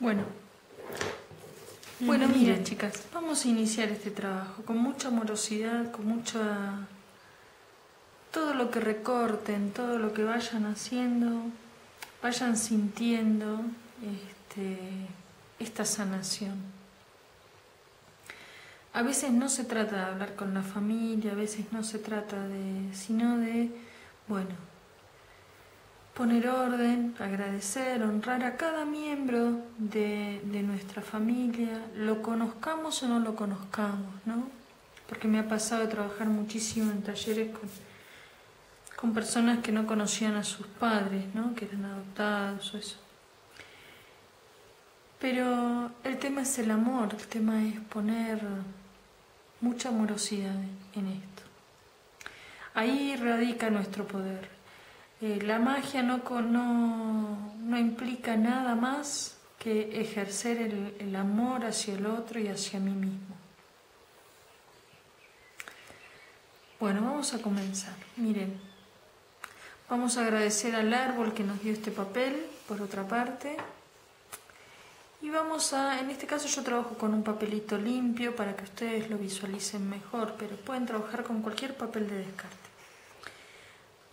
Bueno, bueno, miren chicas, vamos a iniciar este trabajo con mucha amorosidad, con mucha... Todo lo que recorten, todo lo que vayan haciendo, vayan sintiendo este, esta sanación. A veces no se trata de hablar con la familia, a veces no se trata de, sino de, bueno, poner orden, agradecer, honrar a cada miembro de, nuestra familia, lo conozcamos o no lo conozcamos, ¿no? Porque me ha pasado de trabajar muchísimo en talleres con, con personas que no conocían a sus padres, ¿no? Que eran adoptados o eso. Pero el tema es el amor, el tema es poner mucha amorosidad en esto. Ahí radica nuestro poder. Eh, la magia no, no, implica nada más que ejercer el amor hacia el otro y hacia mí mismo. Bueno, vamos a comenzar. Miren, vamos a agradecer al árbol que nos dio este papel, por otra parte. Y vamos a, en este caso yo trabajo con un papelito limpio para que ustedes lo visualicen mejor, pero pueden trabajar con cualquier papel de descarte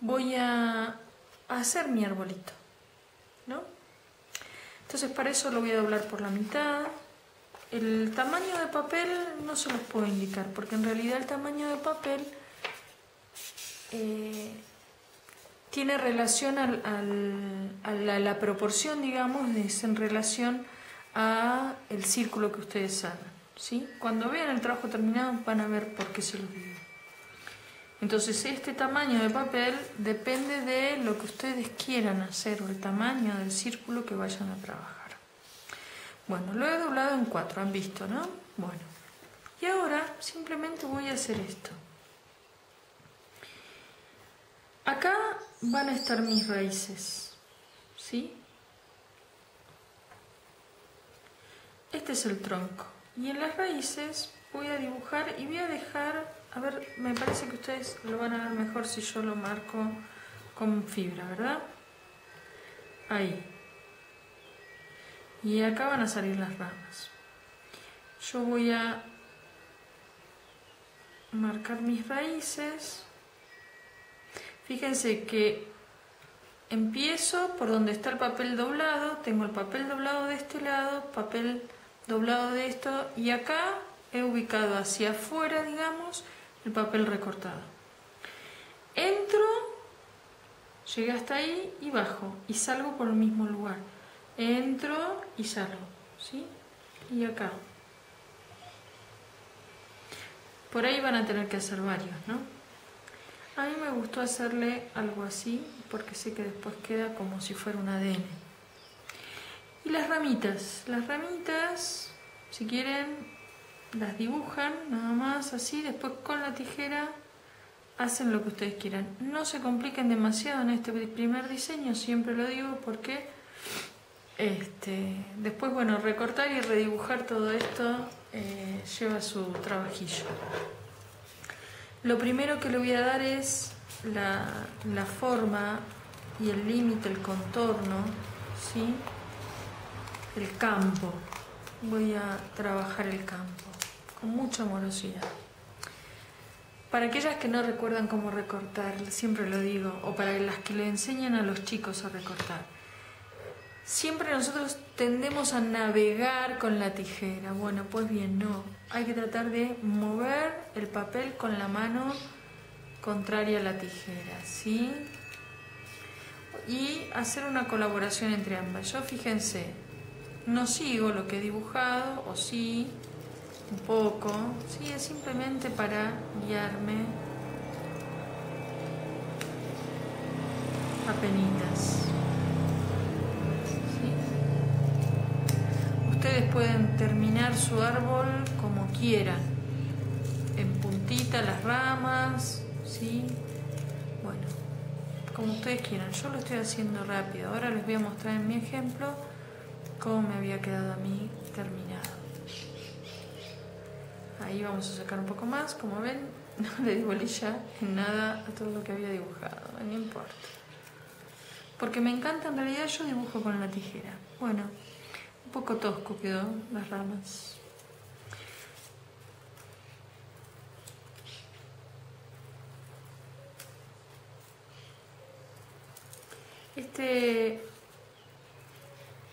voy a hacer mi arbolito, ¿no? Entonces para eso lo voy a doblar por la mitad. El tamaño de papel no se los puedo indicar, porque en realidad el tamaño de papel eh, tiene relación al, a la, proporción, digamos, es en relación a el círculo que ustedes hagan. ¿sí? Cuando vean el trabajo terminado van a ver por qué se los digo. Entonces este tamaño de papel depende de lo que ustedes quieran hacer o el tamaño del círculo que vayan a trabajar. Bueno, lo he doblado en cuatro, han visto, ¿no? Bueno, y ahora simplemente voy a hacer esto. Acá van a estar mis raíces, ¿sí? Este es el tronco. Y en las raíces voy a dibujar y voy a dejar a ver, me parece que ustedes lo van a ver mejor si yo lo marco con fibra, ¿verdad? Ahí. Y acá van a salir las ramas. Yo voy a marcar mis raíces. Fíjense que empiezo por donde está el papel doblado, tengo el papel doblado de este lado, papel doblado de esto, y acá he ubicado hacia afuera, digamos, el papel recortado. Entro, llegué hasta ahí y bajo y salgo por el mismo lugar. Entro y salgo, ¿sí? Y acá. Por ahí van a tener que hacer varios, ¿no? A mí me gustó hacerle algo así porque sé que después queda como si fuera un ADN. Y las ramitas, las ramitas, si quieren, las dibujan nada más así, después con la tijera hacen lo que ustedes quieran. No se compliquen demasiado en este primer diseño, siempre lo digo porque este, después, bueno, recortar y redibujar todo esto eh, lleva su trabajillo. Lo primero que le voy a dar es la, la forma y el límite, el contorno, ¿sí? el campo. Voy a trabajar el campo mucha amorosidad. Para aquellas que no recuerdan cómo recortar, siempre lo digo, o para las que le enseñan a los chicos a recortar, siempre nosotros tendemos a navegar con la tijera. Bueno, pues bien, no. Hay que tratar de mover el papel con la mano contraria a la tijera, ¿sí? Y hacer una colaboración entre ambas. Yo fíjense, no sigo lo que he dibujado, o sí, un poco, sí, es simplemente para guiarme a penitas. Ustedes pueden terminar su árbol como quieran, en puntita las ramas, ¿sí? Bueno, como ustedes quieran. Yo lo estoy haciendo rápido. Ahora les voy a mostrar en mi ejemplo cómo me había quedado a mí terminado. Ahí vamos a sacar un poco más, como ven, no le di bolilla en nada a todo lo que había dibujado, no importa. Porque me encanta, en realidad yo dibujo con la tijera. Bueno, poco tosco quedó las ramas. Este,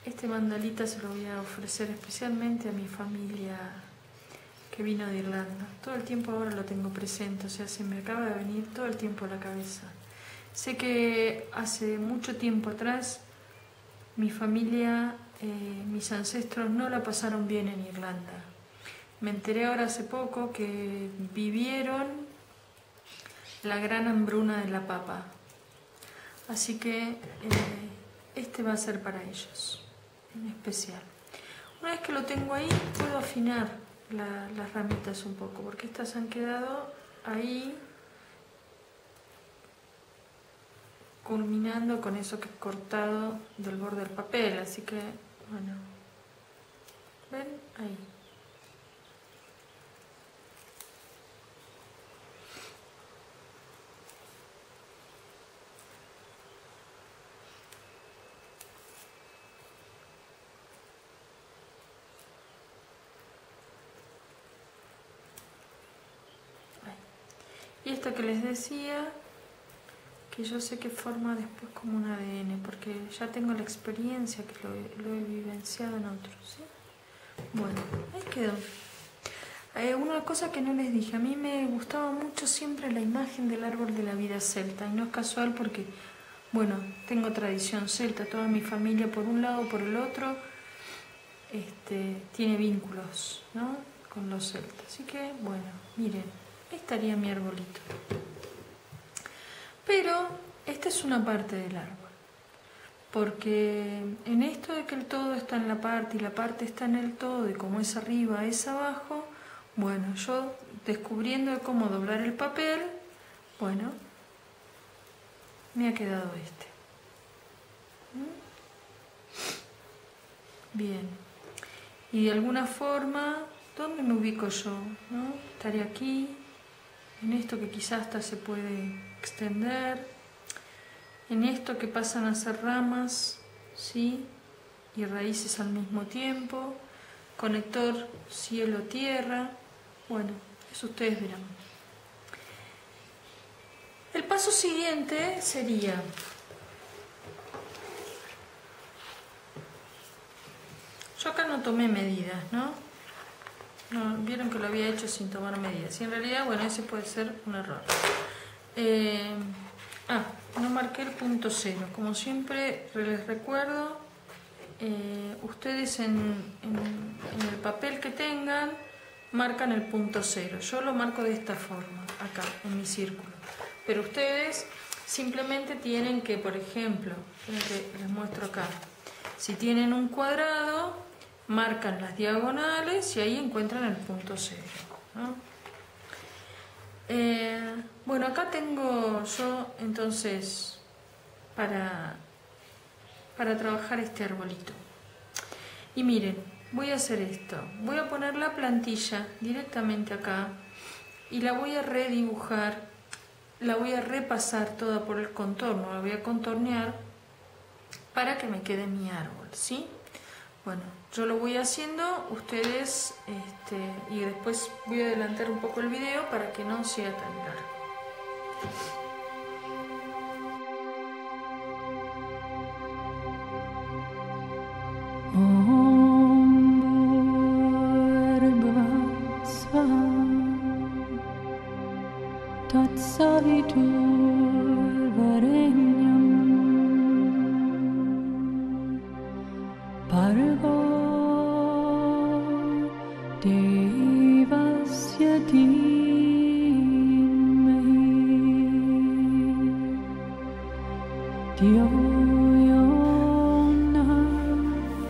este mandalita se lo voy a ofrecer especialmente a mi familia que vino de Irlanda. Todo el tiempo ahora lo tengo presente, o sea, se me acaba de venir todo el tiempo a la cabeza. Sé que hace mucho tiempo atrás mi familia, eh, mis ancestros no la pasaron bien en Irlanda. Me enteré ahora hace poco que vivieron la gran hambruna de la papa. Así que eh, este va a ser para ellos, en especial. Una vez que lo tengo ahí, puedo afinar las ramitas un poco, porque estas han quedado ahí culminando con eso que he cortado del borde del papel, así que, bueno, ¿ven? Ahí. Y esto que les decía, que yo sé que forma después como un ADN, porque ya tengo la experiencia que lo, he vivenciado en otros. ¿sí? Bueno, ahí quedó. Eh, una cosa que no les dije, a mí me gustaba mucho siempre la imagen del árbol de la vida celta, y no es casual porque, bueno, tengo tradición celta, toda mi familia por un lado, por el otro, este, tiene vínculos ¿no? con los celtas. Así que, bueno, miren, estaría mi arbolito. Pero esta es una parte del árbol. Porque en esto de que el todo está en la parte y la parte está en el todo y como es arriba es abajo, bueno, yo descubriendo cómo doblar el papel, bueno, me ha quedado este. ¿Mm? Bien. Y de alguna forma, ¿dónde me ubico yo? ¿No? Estaré aquí, en esto que quizás hasta se puede extender, en esto que pasan a ser ramas, ¿sí? Y raíces al mismo tiempo, conector cielo-tierra, bueno, eso ustedes verán. El paso siguiente sería Yo acá no tomé medidas, ¿no? No, vieron que lo había hecho sin tomar medidas. Y en realidad, bueno, ese puede ser un error. Eh, ah, no marqué el punto cero. Como siempre les recuerdo, eh, ustedes en, el papel que tengan marcan el punto cero. Yo lo marco de esta forma, acá, en mi círculo. Pero ustedes simplemente tienen que, por ejemplo, les muestro acá, si tienen un cuadrado, marcan las diagonales y ahí encuentran el punto cero. Eh, bueno, acá tengo yo entonces para, para trabajar este arbolito. Y miren, voy a hacer esto. Voy a poner la plantilla directamente acá y la voy a redibujar, la voy a repasar toda por el contorno, la voy a contornear para que me quede mi árbol, ¿sí? Bueno, yo lo voy haciendo, ustedes, este, y después voy a adelantar un poco el video para que no sea tan largo.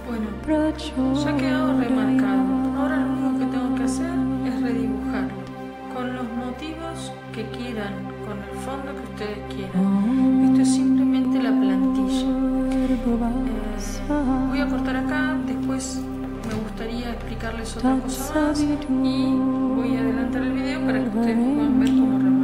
Bueno, ya quedó remarcado. Ahora lo único que tengo que hacer es redibujarlo. Con los motivos que quieran, con el fondo que ustedes quieran. Esto es simplemente la plantilla. Eh, voy a cortar acá, después gustaría explicarles otra cosa y voy a adelantar el video para que ustedes puedan ver cómo remarco.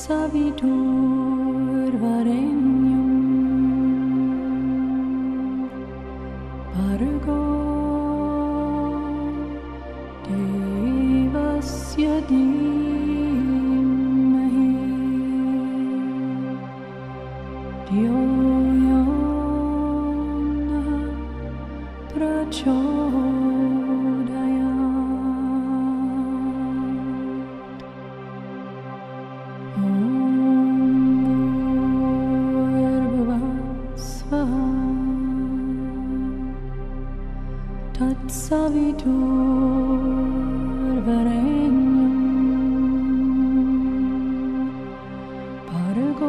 savitur varenium pargo devasya dimahi 마르고